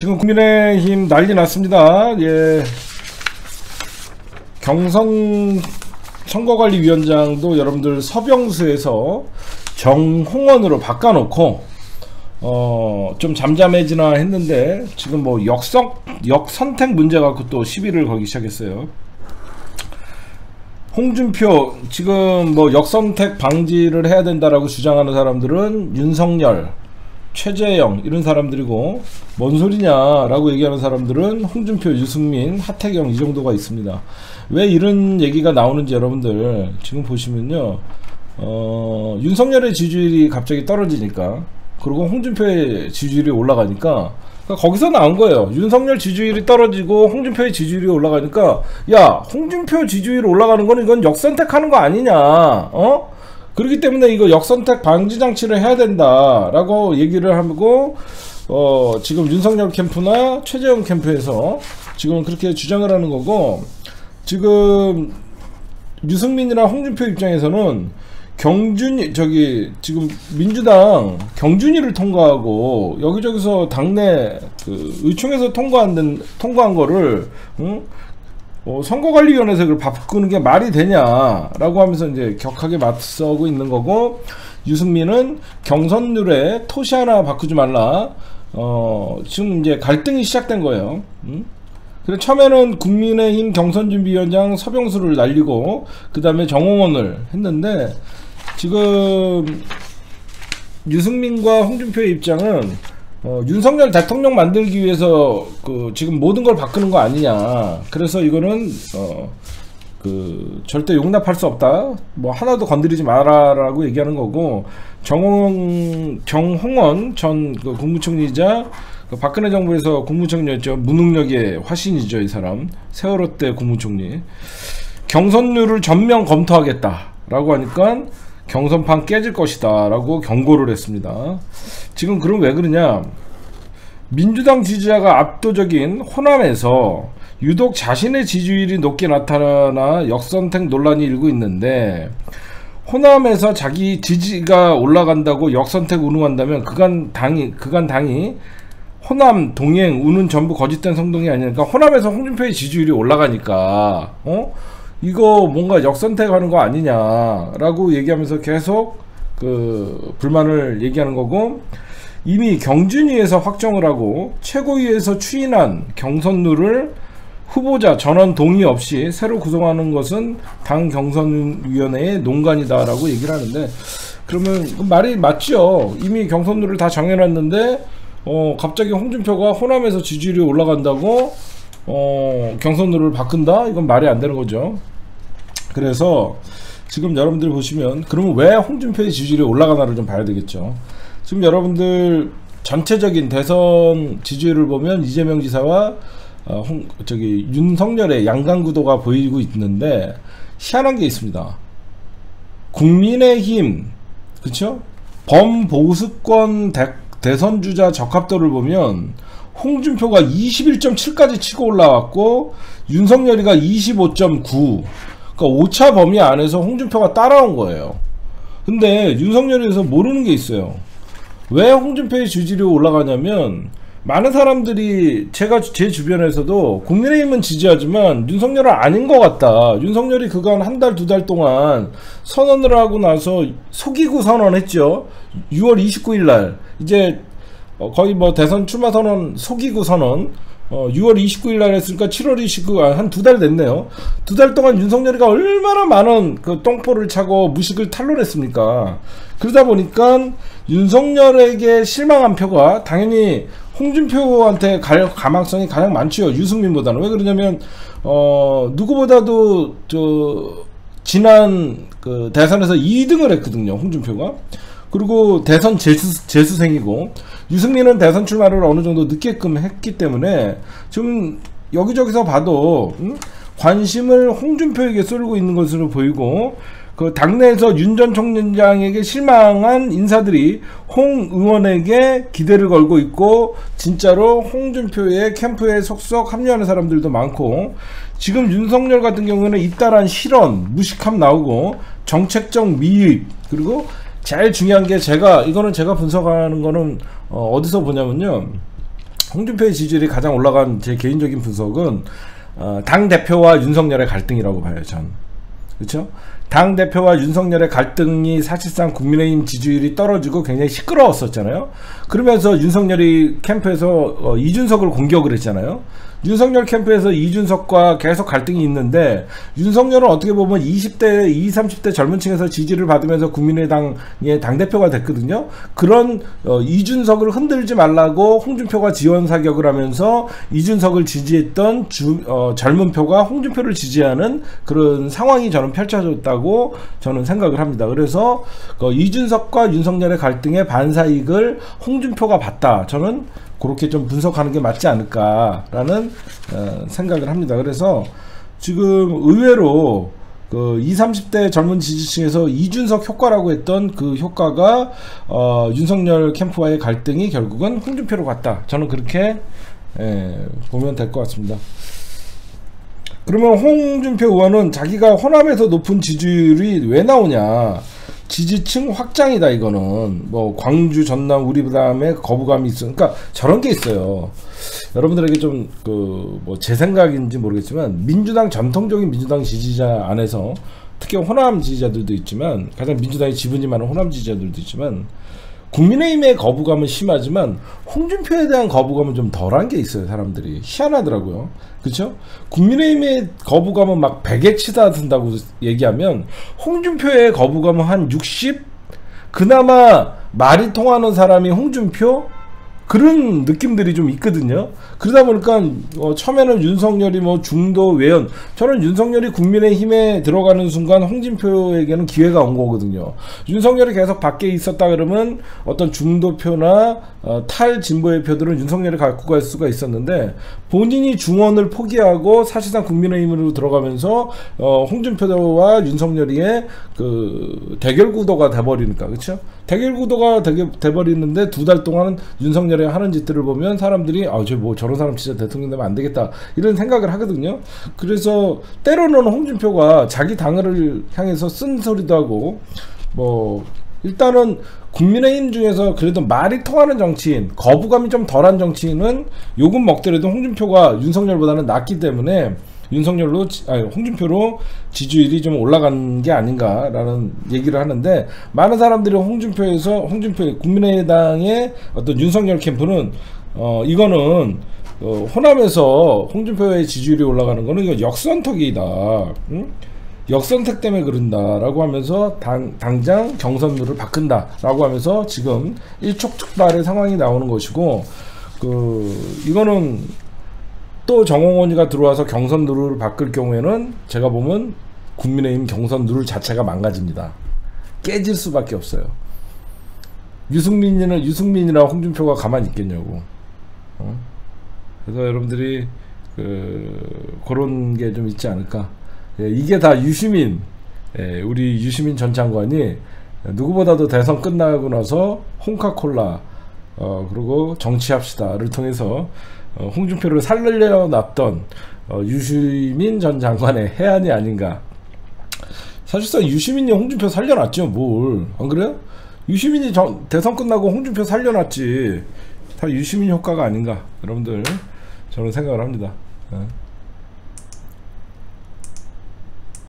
지금 국민의힘 난리 났습니다. 예. 경선 선거관리위원장도 여러분들 서병수에서 정홍원으로 바꿔놓고 어 좀 잠잠해지나 했는데 지금 뭐 역선 역선택 문제 갖고 또 시비를 걸기 시작했어요. 홍준표 지금 뭐 역선택 방지를 해야 된다라고 주장하는 사람들은 윤석열 최재형 이런 사람들이고 뭔 소리냐라고 얘기하는 사람들은 홍준표, 유승민, 하태경 이 정도가 있습니다. 왜 이런 얘기가 나오는지 여러분들 지금 보시면요. 어, 윤석열의 지지율이 갑자기 떨어지니까 그리고 홍준표의 지지율이 올라가니까 그러니까 거기서 나온 거예요. 윤석열 지지율이 떨어지고 홍준표의 지지율이 올라가니까 야 홍준표 지지율 올라가는 건 이건 역선택하는 거 아니냐? 어? 그렇기 때문에 이거 역선택 방지 장치를 해야 된다라고 얘기를 하고 어 지금 윤석열 캠프나 최재형 캠프에서 지금 그렇게 주장을 하는 거고 지금 유승민이나 홍준표 입장에서는 경준이 저기 지금 민주당 경준이를 통과하고 여기저기서 당내 그 의총에서 통과한 통과한 거를 응? 어, 선거관리위원회에서 그걸 바꾸는 게 말이 되냐라고 하면서 이제 격하게 맞서고 있는 거고 유승민은 경선률에 토시 하나 바꾸지 말라. 어, 지금 이제 갈등이 시작된 거예요. 음? 그래서 처음에는 국민의힘 경선준비위원장 서병수를 날리고 그 다음에 정홍원을 했는데 지금 유승민과 홍준표의 입장은 어, 윤석열 대통령 만들기 위해서 그 지금 모든 걸 바꾸는 거 아니냐. 그래서 이거는 어, 그 절대 용납할 수 없다. 뭐 하나도 건드리지 마라라고 얘기하는 거고 정홍 정홍원 전 그 국무총리자 그 박근혜 정부에서 국무총리였죠. 무능력의 화신이죠, 이 사람. 세월호 때 국무총리. 경선률을 전면 검토하겠다라고 하니까 경선판 깨질 것이다 라고 경고를 했습니다. 지금 그럼 왜 그러냐 민주당 지지자가 압도적인 호남에서 유독 자신의 지지율이 높게 나타나 역선택 논란이 일고 있는데 호남에서 자기 지지가 올라간다고 역선택 운운한다면 그간 당이 그간 당이 호남 동행 운운 전부 거짓된 성동이 아니니까 호남에서 홍준표의 지지율이 올라가니까 어 이거 뭔가 역선택하는 거 아니냐라고 얘기하면서 계속 그 불만을 얘기하는 거고 이미 경준위에서 확정을 하고 최고위에서 추인한 경선룰을 후보자 전원 동의 없이 새로 구성하는 것은 당 경선위원회의 농간이다라고 얘기를 하는데 그러면 말이 맞죠. 이미 경선룰을 다 정해놨는데 어 갑자기 홍준표가 호남에서 지지율이 올라간다고 어, 경선 룰을 바꾼다? 이건 말이 안 되는 거죠. 그래서 지금 여러분들 보시면 그러면 왜 홍준표의 지지율이 올라가나를 좀 봐야 되겠죠. 지금 여러분들 전체적인 대선 지지율을 보면 이재명 지사와 어, 홍, 저기 윤석열의 양강 구도가 보이고 있는데 희한한 게 있습니다. 국민의힘 그렇죠? 범보수권 대, 대선 주자 적합도를 보면 홍준표가 21.7까지 치고 올라왔고 윤석열이가 25.9 그러니까 오차 범위 안에서 홍준표가 따라온 거예요. 근데 윤석열에서 모르는 게 있어요. 왜 홍준표의 지지율이 올라가냐면 많은 사람들이 제가 제 주변에서도 국민의힘은 지지하지만 윤석열은 아닌 것 같다. 윤석열이 그간 한 달, 두달 동안 선언을 하고 나서 속이고 선언했죠. 6월 29일 날. 이제 어, 거의 뭐 대선 출마 선언 속이고 선언 어, 6월 29일 날 했으니까 7월 29일 아, 한두 달 됐네요. 두 달 동안 윤석열이가 얼마나 많은 그 똥포를 차고 무식을 탄로냈습니까? 그러다 보니까 윤석열에게 실망한 표가 당연히 홍준표한테 갈 가망성이 가장 많죠. 유승민보다는 왜 그러냐면 어 누구보다도 저 지난 그 대선에서 2등을 했거든요. 홍준표가. 그리고 대선 재수, 재수생이고 유승민은 대선 출마를 어느 정도 늦게끔 했기 때문에 지금 여기저기서 봐도 음? 관심을 홍준표에게 쏠고 있는 것으로 보이고 그 당내에서 윤 전 총장에게 실망한 인사들이 홍 의원에게 기대를 걸고 있고 진짜로 홍준표의 캠프에 속속 합류하는 사람들도 많고 지금 윤석열 같은 경우는 잇따란 실언, 무식함 나오고 정책적 미입 그리고 제일 중요한 게 제가 이거는 제가 분석하는 거는 어, 디서 보냐면요. 홍준표의 지지율이 가장 올라간 제 개인적인 분석은 어, 당 대표와 윤석열의 갈등이라고 봐요. 전 그렇죠? 당 대표와 윤석열의 갈등이 사실상 국민의힘 지지율이 떨어지고 굉장히 시끄러웠었잖아요. 그러면서 윤석열이 캠프에서 어, 이준석을 공격을 했잖아요. 윤석열 캠프에서 이준석과 계속 갈등이 있는데 윤석열은 어떻게 보면 20대, 20, 30대 젊은 층에서 지지를 받으면서 국민의당의 당대표가 됐거든요. 그런 어, 이준석을 흔들지 말라고 홍준표가 지원 사격을 하면서 이준석을 지지했던 주, 어, 젊은 표가 홍준표를 지지하는 그런 상황이 저는 펼쳐졌다고 저는 생각을 합니다. 그래서 어, 이준석과 윤석열의 갈등의 반사익을 홍준표가 봤다. 저는 그렇게 좀 분석하는 게 맞지 않을까라는 어, 생각을 합니다. 그래서 지금 의외로 그 20, 30대 젊은 지지층에서 이준석 효과라고 했던 그 효과가 어, 윤석열 캠프와의 갈등이 결국은 홍준표로 갔다. 저는 그렇게 예, 보면 될 것 같습니다. 그러면 홍준표 의원은 자기가 호남에서 높은 지지율이 왜 나오냐? 지지층 확장이다 이거는. 뭐 광주 전남 우리 그다음에 거부감이 있어. 그러니까 저런 게 있어요. 여러분들에게 좀 그 뭐 제 생각인지 모르겠지만 민주당 전통적인 민주당 지지자 안에서 특히 호남 지지자들도 있지만 가장 민주당의 지분이 많은 호남 지지자들도 있지만 국민의힘의 거부감은 심하지만 홍준표에 대한 거부감은 좀 덜한 게 있어요 사람들이. 희한하더라고요. 그렇죠 국민의힘의 거부감은 막 100에 치다든다고 얘기하면 홍준표의 거부감은 한 60? 그나마 말이 통하는 사람이 홍준표 그런 느낌들이 좀 있거든요. 그러다 보니까 어, 처음에는 윤석열이 뭐 중도 외연 저는 윤석열이 국민의힘에 들어가는 순간 홍진표에게는 기회가 온 거거든요. 윤석열이 계속 밖에 있었다 그러면 어떤 중도표나 어, 탈 진보의 표들은 윤석열이 갖고 갈 수가 있었는데 본인이 중원을 포기하고 사실상 국민의힘으로 들어가면서 어, 홍준표와 윤석열이의 그 대결 구도가 돼버리니까 그렇죠? 대결 구도가 되게 돼버리는데 두 달 동안 윤석열이 하는 짓들을 보면 사람들이 아저뭐 저런 사람 진짜 대통령 되면 안 되겠다 이런 생각을 하거든요. 그래서 때로는 홍준표가 자기 당을 향해서 쓴 소리도 하고 뭐 일단은 국민의힘 중에서 그래도 말이 통하는 정치인, 거부감이 좀 덜한 정치인은 요금 먹더라도 홍준표가 윤석열보다는 낫기 때문에 윤석열로 아니 홍준표로 지지율이 좀 올라간 게 아닌가라는 얘기를 하는데 많은 사람들이 홍준표에서 홍준표 국민의당의 어떤 윤석열 캠프는 어 이거는 어, 호남에서 홍준표의 지지율이 올라가는 거는 이거 역선택이다. 응? 역선택 때문에 그런다라고 하면서 당, 당장 경선룰을 바꾼다라고 하면서 지금 일촉즉발의 상황이 나오는 것이고 그 이거는 또 정홍원이가 들어와서 경선 룰을 바꿀 경우에는 제가 보면 국민의힘 경선 룰 자체가 망가집니다. 깨질 수밖에 없어요. 유승민이는 유승민이나 홍준표가 가만히 있겠냐고. 어? 그래서 여러분들이 그 그런 게 좀 있지 않을까. 예, 이게 다 유시민, 예, 우리 유시민 전 장관이 누구보다도 대선 끝나고 나서 홍카콜라, 어, 그리고 정치합시다를 통해서 어, 홍준표를 살려놨던 어, 유시민 전 장관의 해안이 아닌가. 사실상 유시민이 홍준표 살려놨죠, 뭘. 안 그래요? 유시민이 정, 대선 끝나고 홍준표 살려놨지. 다 유시민 효과가 아닌가. 여러분들, 저는 생각을 합니다. 어.